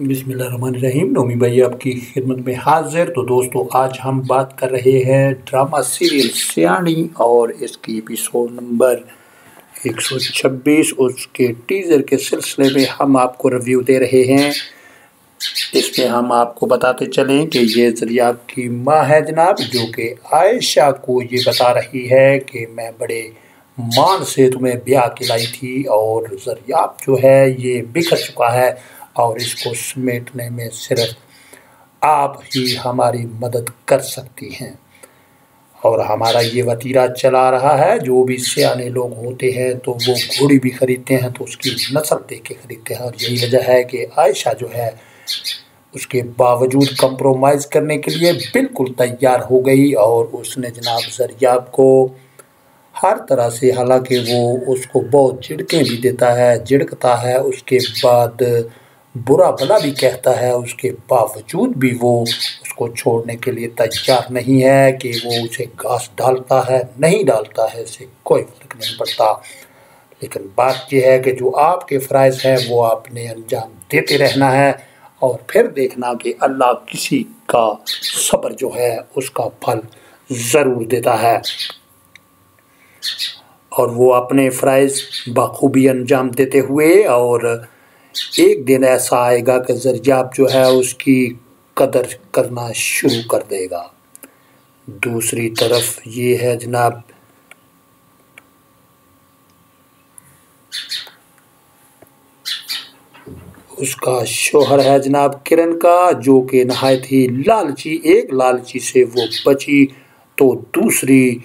रहीम नोमी भाई, आपकी खिदमत में हाजिर। तो दोस्तों, आज हम बात कर रहे हैं ड्रामा सीरियल सियाणी और इसकी एपिसोड नंबर 126 उसके टीज़र के सिलसिले में हम आपको रिव्यू दे रहे हैं। इसमें हम आपको बताते चलें कि ये ज़रिया की माँ है जनाब, जो कि आयशा को ये बता रही है कि मैं बड़े मान से तुम्हें ब्याह खिलाई थी और जरियाब जो है ये बिखर चुका है। और इसको समेटने में सिर्फ़ आप ही हमारी मदद कर सकती हैं। और हमारा ये वतीरा चला रहा है, जो भी सियाने लोग होते हैं तो वो घोड़ी भी ख़रीदते हैं तो उसकी नस्ल देख के ख़रीदते हैं। और यही वजह है कि आयशा जो है, उसके बावजूद कंप्रोमाइज़ करने के लिए बिल्कुल तैयार हो गई और उसने जनाब जरियाब को हर तरह से, हालाँकि वो उसको बहुत झिड़कें भी देता है, झिड़कता है, उसके बाद बुरा भला भी कहता है, उसके बावजूद भी वो उसको छोड़ने के लिए तैयार नहीं है कि वो उसे घास डालता है, नहीं डालता है इससे कोई फ़र्क नहीं पड़ता। लेकिन बात यह है कि जो आपके फ़राइज़ हैं, वो आपने अंजाम देते रहना है और फिर देखना कि अल्लाह किसी का सब्र जो है, उसका फल ज़रूर देता है। और वो अपने फ़राइज़ बखूबी अंजाम देते हुए और एक दिन ऐसा आएगा कि जरजाब जो है उसकी कदर करना शुरू कर देगा। दूसरी तरफ़ ये है जनाब, उसका शोहर है जनाब किरण का, जो कि नहायत ही लालची, एक लालची से वो बची तो दूसरी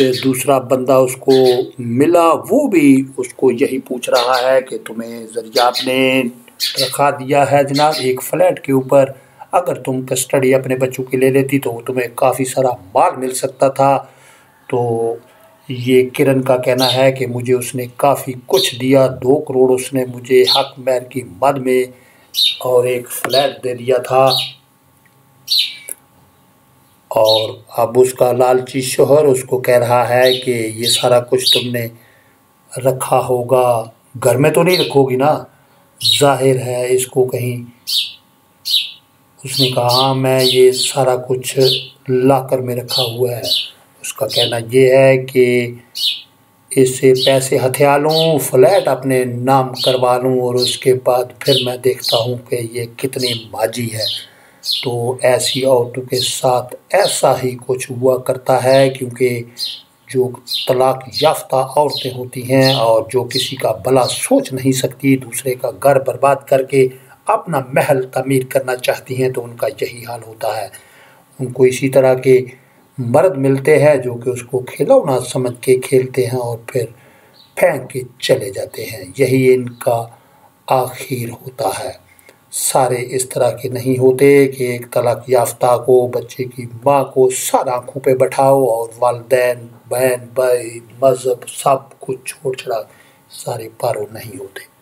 दूसरा बंदा उसको मिला, वो भी उसको यही पूछ रहा है कि तुम्हें जरियाब ने रखा दिया है जनाब एक फ्लैट के ऊपर। अगर तुम कस्टडी अपने बच्चों की ले लेती तो तुम्हें काफ़ी सारा माल मिल सकता था। तो ये किरण का कहना है कि मुझे उसने काफ़ी कुछ दिया, दो करोड़ उसने मुझे हक मैर की मद में और एक फ्लैट दे दिया था। और अब उसका लालची शोहर उसको कह रहा है कि ये सारा कुछ तुमने रखा होगा। घर में तो नहीं रखोगी ना? ज़ाहिर है इसको कहीं उसने कहा हाँ मैं ये सारा कुछ लाकर में रखा हुआ है। उसका कहना ये है कि इससे पैसे हथिया लूँ, फ्लैट अपने नाम करवा लूँ और उसके बाद फिर मैं देखता हूँ कि ये कितनी माजी है। तो ऐसी औरतों के साथ ऐसा ही कुछ हुआ करता है, क्योंकि जो तलाक याफ्ता औरतें होती हैं और जो किसी का भला सोच नहीं सकती, दूसरे का घर बर्बाद करके अपना महल तमीर करना चाहती हैं तो उनका यही हाल होता है। उनको इसी तरह के मर्द मिलते हैं, जो कि उसको खिलौना समझ के खेलते हैं और फिर फेंक के चले जाते हैं। यही इनका आखिर होता है। सारे इस तरह के नहीं होते कि एक तलाक याफ्ता को, बच्चे की माँ को सारा आँखों पर बैठाओ और वालदेन, बहन, भाई, मज़हब सब कुछ छोड़ छड़ा सारे पारो नहीं होते।